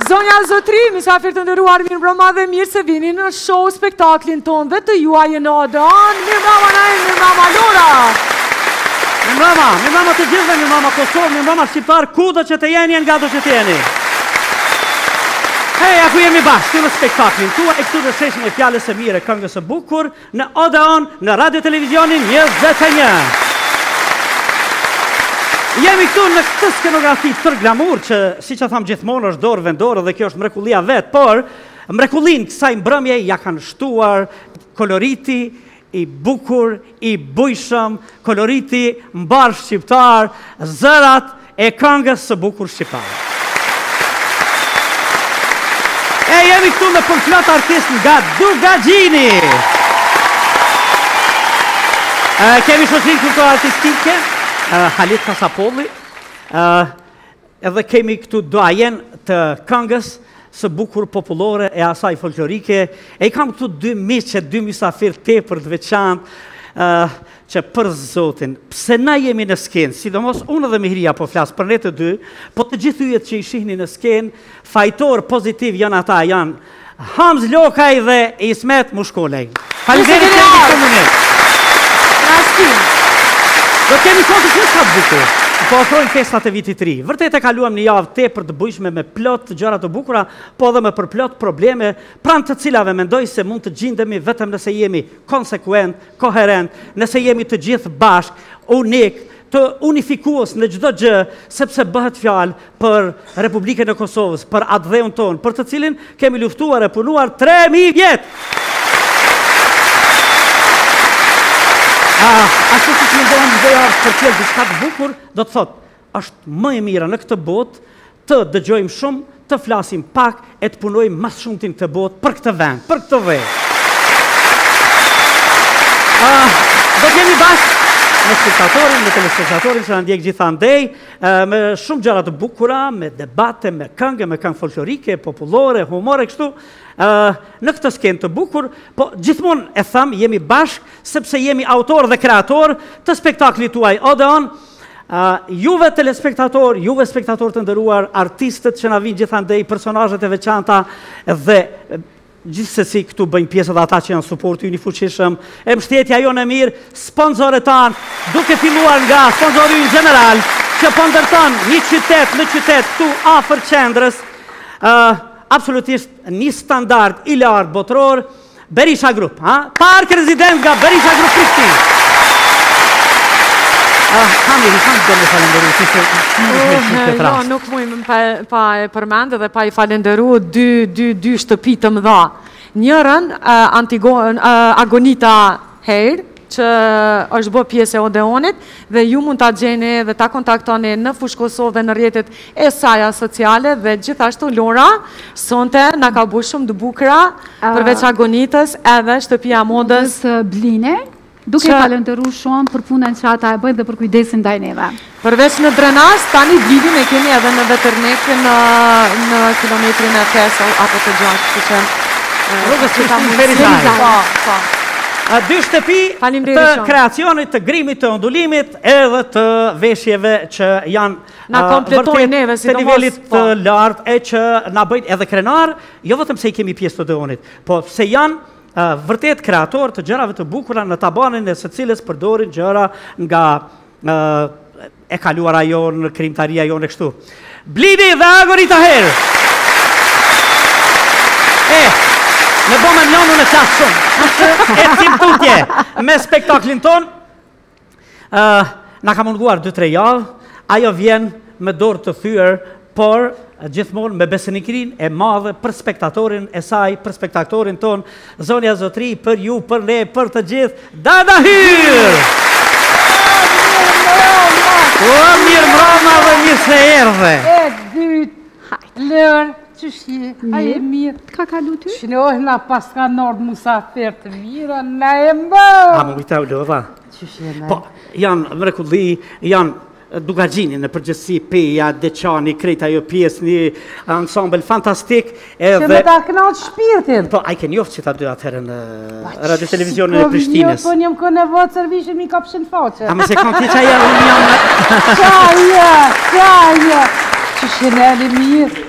Zonja e zotri, mysafirë të nderuar mirëmbrëma dhe mirë se vini në show spektaklin tonë dhe tuajin në Odeon. Mirëmbrëma Naim, mirëmbrëma Lora. Mirëmbrëma, mirëmbrëma të gjithëve, mirëmbrëma Kosovë, mirëmbrëma shqiptarë, kudo që të jeni, ngado që të jeni. Hej, ku jemi bashkë, në spektaklin tuaj, këtu në sheshin e fjalës së mirë, këngës së bukur, Në Odeon, në Radio Televizionin 21. Jemi këtu në këtë skenografi tërë glamur që siç e them gjithmonë është dorë vendore dhe kjo është mrekullia vetë, por mrekullinë kësaj mbrëmje ia kanë shtuar koloriti i bukur, i bujshëm, koloriti mbarëshqiptar, zërat E kangës së bukur shqiptare. E jemi këtu me përplot artistë nga Dugagjini! Kemi Shoqërinë Kulturo-Artistike, Halit Kasapolli, edhe kemi këtu doajenë të kangës së bukur popullore e asaj folklorike, e i kam këtu dy miq, dy mysafirë tepër të veçantë, që për zotin, pse na jemi në skenë, sidomos unë dhe Mihria po flas për ne të dy, po të gjithë yjet që i shihni në skenë, fajtorë pozitivë janë ata, janë Hamëz Lokaj dhe Ismet Mushkolaj. Faleminderit që jeni këtu ne. Rastin. Do të kemi kohë të shumë sa bukur. Po afrojnë festat e vitit të ri. Vërtet e kaluam një javë tepër të bujshme me plot gjëra të bukura, po edhe me përplot probleme, pranë të cilave mendoj se mund të gjindemi vetëm nëse jemi konsekuentë koherentë, nëse jemi të gjithë bashkë, unikë, të unifikues në çdo gjë, sepse bëhet fjalë për Republikën e Kosovës, për atdheun tonë, për të cilin kemi luftuar e punuar 3000 vjet. Ah, ashtu siç më bëhen ideja për diçka të bukur, do të thotë, Është më e mira në këtë botë të dëgjojmë shumë, të flasim pak e të punojmë më së shumti në këtë botë për këtë vend, për këtë vend. Do të jemi bashkë me spektatorin, me telespektatorin që na ndjek gjithandej, me shumë gjëra të bukura, me debate, me këngë, me kangë folklorike, popullore, humore, kështu, në këtë skenë të bukur, po gjithmonë e them, jemi bashkë, sepse jemi autorë dhe kreatorë të spektaklit tuaj Odeon, Juve telespektatorë, juve spektatorë të nderuar, artistët që na vijnë gjithandej, personazhet e veçanta dhe gjithsesi këtu bëjnë pjesë dhe ata që janë suporti ynë i fuqishëm, e mbështetja jonë e mirë, sponsorët tanë, duke filluar nga sponsori ynë gjeneral, që po ndërton po një qytet në qytet këtu afër qendrës, absolutisht një standard i lartë botëror, Berisha Group, ha? Park Residence nga Berisha Group Prishtinë. Ah, kam i kam të më falënderoj ti se nuk oh, nuk mujmë pa pa e përmend dhe pa i falënderu dy dy dy shtëpi të mëdha. Njërën uh, Antigon uh, Agonita Hair, që është bë pjesë e Odeonit dhe ju mund ta gjeni dhe ta kontaktoni në Fushë Kosovë dhe në rrjetet e saja sociale dhe gjithashtu Lora sonte na ka bu shumë të bukura përveç agonitës edhe shtëpia modës Blini duke falënderu shumë për punën që ata e bëjnë dhe për kujdesin ndaj neve. Përveç në Drenas, tani Blinin e kemi edhe në Veternik në në kilometrin e pesë apo të gjashtë, kështu që Rrugës së Shqipërisë, Ferizaj. Po, po. A dy shtëpi të kreacionit, të grimit, të ondulimit, edhe të veshjeve që janë vërtet të nivelit të po. lartë, e që na bëjnë edhe krenar, jo vetëm se i kemi pjesë të Odeonit, po se janë vërtet kreator të gjërave të bukura në tabanin e secilës përdorin gjëra nga e kaluara jonë, krijimtaria jonë e kështu. Blini dhe Agonita Hair! E, në bome në në qasë shumë, ecim tutje, me spektaklin tonë, na ka munguar 2-3 javë, ajo vjen me dorë të thyër por gjithmonë me besnikërinë e madhe për spektatorin e saj, për spektatorin tonë, zonja zotëri, për ju, për ne, për të gjithë, Dada Hyrë! O, mirë mrama dhe mirë se erdhe! E dytë, lërë, qysh je, a je mirë. Ka ka du ty? Që në ojë na paska nërë musafirë të mirë, në e mbërë! A më kujta u lëva? Që shi e në? Po, janë mrekulli, janë Dukagjini në përgjithësi, Peja, Deçani, krejt ajo pjesë, një ansambël fantastik. Që me ta kënaqë shpirtin. Po, a i ke njoftë qeta dy atëherë në radiotelevizionin e Prishtinës. Po, njëmë kënë e vëtë servishin, mi ka pëshin faqe. A më se kanë ti që aja, unë jam në... Qa aja, qa aja, që shëneli mirë.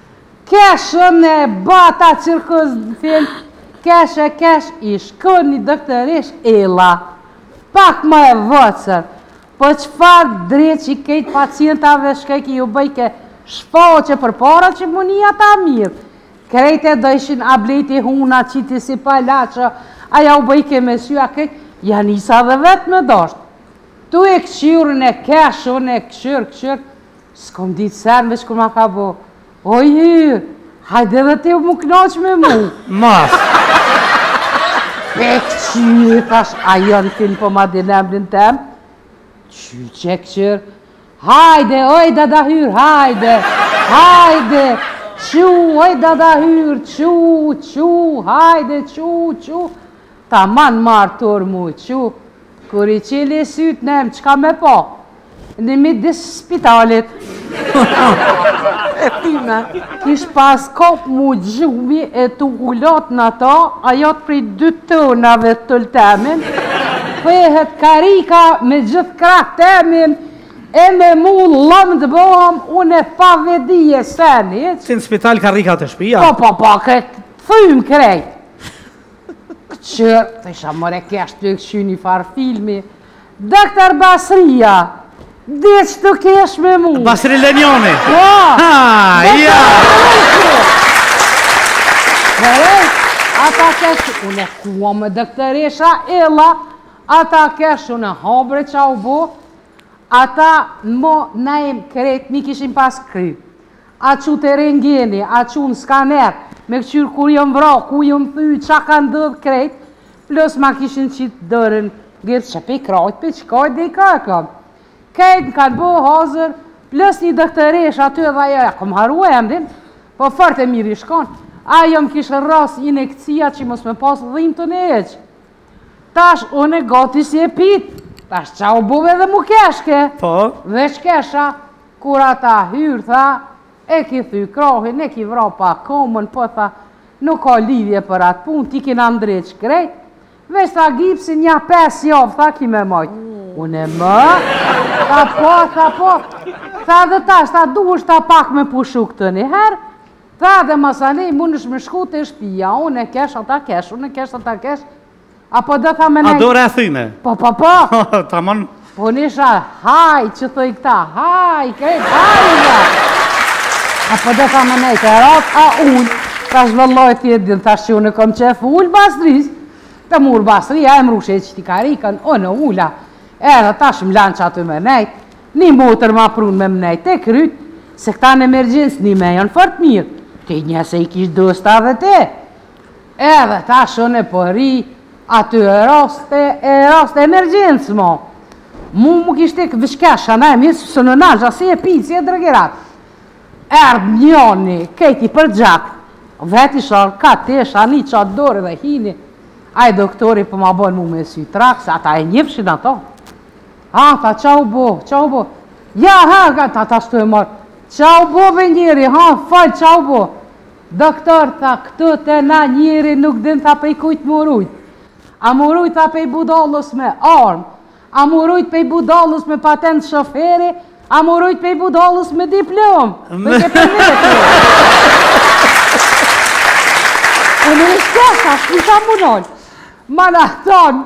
Kesh me ba ata cirkus në film kesh e kesh i shkon një doktoresh edhe pak ma e vocërr po çfar dreqi krejt pacientave shkojke ju bojke shfaqje përpara që m'u ni ata mir krejt e dojshin a blejti hunë qiti si palaço a jau bojke me sy a krejt ja nisa dhe vet me dasht tu e kqyr ne kesh e ne kqyr kqyr S'kom ditë sen veç kur ma ka bo. Oj hyr, hajde dhe ti u mu knaq me mu. Mas. E kqyri, thash, ajo n'film po ma din emrin tem? Çy çe kqyr, hajde, oj dada hyr, hajde, hajde, çu, oj dada hyr, çu, çu, hajde, çu, çu. Taman marr turr mu çu, kur i çeli sytë nem çka me pa, në midis spitalit. Kish pas kap mu gjumi e tu u lujt në ta, ajo prej dy tonave tëltemin, thehet karrika me gjithë krahë temin, e me mu llom t'bohëm une pa vedije sen hiq. S'je në spital karrika te shpija? Po, po, po, kët thyme krejt. Kqyr, ti isha more kesh tu e kqyr një farë filmi. Doktor Basria, veç tu kesh me mu. Basri Lenjani. Po. Ha, ja. Përrejt, ata kesh, une ku a me doktoresha, ella, ata kesh, une habre ça u bo, ata në mo, na i krejt, m'i kishin pas kry. A çu te rentgeni, a çu në skaner, me kqyr kur jom vra, ku jom thy, ça ka ndodh krejt, plus ma kishin qit dorën n'gips qe pi krahit pi qkajt deri ka e kam. Krejt më kan bo hazër, plus nji doktoreshë aty dhe ajo, e kom haru emrin, po fort e mirë ish kon, ajo më kish rras inekcija qe mos me pas dhimt une hiq. Tash une gati si e pit. Tash ça u bo edhe mu keshke. Po. Veç kesha. Kur ata hyrë tha, e ki thy krahin, e ki vra pak komën, po tha, nuk ka lidhje për atë punë, t'i kena ndreq krejt. Veç tha gipsin nja pesë javë, tha ki me majtë. Une më? Tha po, tha po. Tha dhe tash, tha duhesh ta pak me pushu këtë njëherë. Tha edhe masanej mundesh me shku te shpija, une kesh, ata kesh, une kesh, ata kesh. Apo do tha me ne. A dora e thyme? Po, po, po. Tamam. Po nisha, haj, që thoi këta, haj, krejt, haj, nga. A po do tha me nejtë, rahat, a ul, tash valla ti e din, tash çy unë e kom qef, ul Basri, të murr Basri, a e mbrrish qeti karrikën, o në ula, edhe tash më lanë qaty me nejtë, Ni motër ma prun me mnejt te kryet se kta n'emergjencë nime jon fort mir t'i nje se ish dost dhe te edhe tash une po ri aty raste e raste emergjenc mo mu mu kish tek diçka zhana e mir se në naj gja si e pi si e drogirat erdh njoni krejt i përgjak vet ish kon ka te shani qat dorë dhe hini aj doktori po ma bon mu me sy trak se ata e njefshin ato Ha, tha, ça u bo, ça u bo? Ja, ha, ka, ta, ta shtu e marë. Ça u bo, ve njeri, ha, falë, ça u bo? Doktor, tha, këtu të na njeri nuk din tha pej kujt m'u rujt. A m'u rujt tha pej budallës me armë. A m'u rujt pej budallës me patent shoferi. A m'u rujt pej budallës me diplomë. Me ke për me të. Unë në shkja, tha, shkja m'u rujt. Mana, thonë,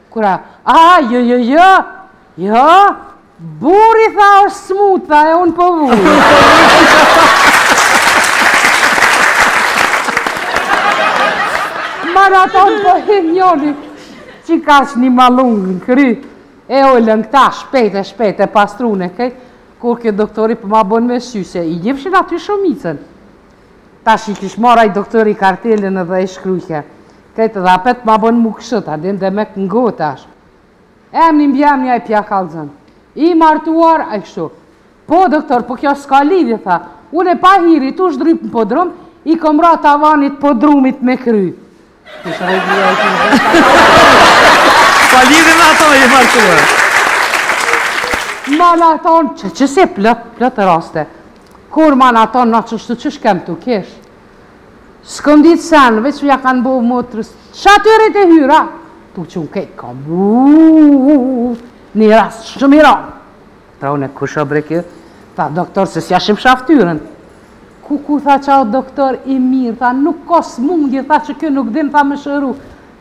Kur, aha, jo, jo, jo, jo, burri tha është smut, tha e unë po vuj. Maraton po hin njoni, që ka çu një mullangë në kry, e morën këta shpejt e shpejt e pastrun e krejt, kur ky doktori për po ma bënë me sy, se i njifshin aty shumicën. Tash i kish marrë ai doktori kartelën edhe i shkrujke krejt dhe apet ma bën mu kështu a din edhe me ngu tash emni mbiemni ai p'ja kallxon i martuar ai kështu po doktor po kjo ska lidhje tha une pa hiri tu zdryp në podrum i kom ra tavanit podrumit me kry S'ka lidhje me ato je martuar. Mana thonë, që që se plot, plot raste. Kur mana thonë, na që shtu që s'kemi t'kesh. S'di sen, veç që ja kanë bo motrës. Ça atyre të hyra? Tu çu n'këtë kamb. Një rast, shumë i randë. Tha une, kush o bre ky? Tha, doktor, se s'ja shifsha ftyrën. Ku, ku, tha, ça o doktor i mirë, tha, nuk ka smundje, tha, që ky nuk din, tha, me shëru.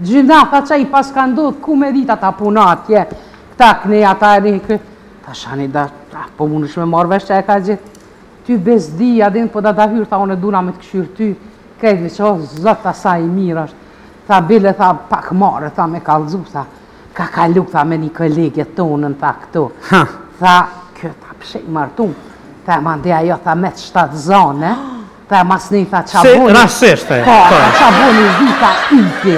Gjynah, tha, ça i pas ka ndodh, ku me dita, tha, puna atje, këta këne, ata e rinë këne. Tha, s'pa ni da, tha, po mundohesh me marrë vesh që e ka gjetë. Ty bezdis, a din, po da da hyrë, tha, une du me të kqyrë ty, krejtë me që, o, zot, tha, sa i mirë është. Tha, bile, tha, pak marre, tha, me kallëzu, tha. Ka kalu, tha me një kolege tonën, tha këtu. Tha, kjo tha ishe i martu. Tha, mandej ajo, tha met shtatzanë. Tha, mas një, tha, ça boni. Se rasisht, e. Po, tha, ça boni, zi, tha, iti.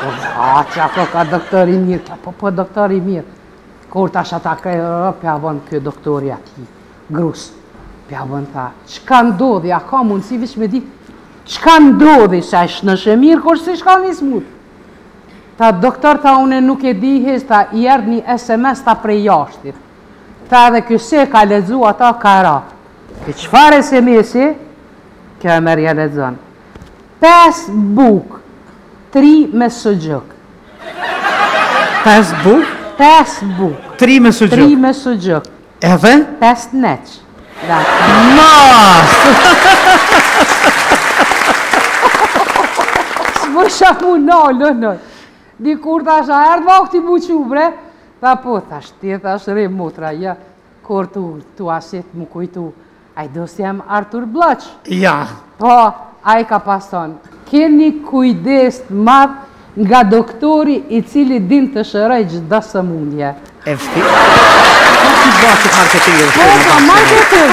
Po, tha, ça o ka doktor i mirë, tha po, po, doktor i mirë. Kur tash atëherë, p'ja bon ky doktori asaj grusë. P'ja bon, tha, ça ka ndodh, a ka mundësi veç me ditë, ça ka ndodh, se ai ish shumë mirë, kur s'ish kanë i smutë. Tha doktor tha une nuk e di hiç tha i erdh ni sms tha prej jashtit tha edhe ky se e ka lexu ata ka ra tha çfar sms-i kjo e merr ja lexon pesë bukë tri me suxhuk pesë bukë pesë bukë tri me suxhuk tri me suxhuk Edhe? Pesë net. A m'ësmoi, mu, në, në. Dikur thashë erdh vakti me u çu bre. Tha po, thashë, thashë bre, motra, ja. Kur tu, tu asi, m'u kujtu. Ai doktori Arthur Bloch. Ja. Po, ai ka pas thonë, keni kujdes të madh nga doktori i cili din të shërojë çdo sëmundje. E vërtetë. Po ti bësh marketing. Po, po marketing.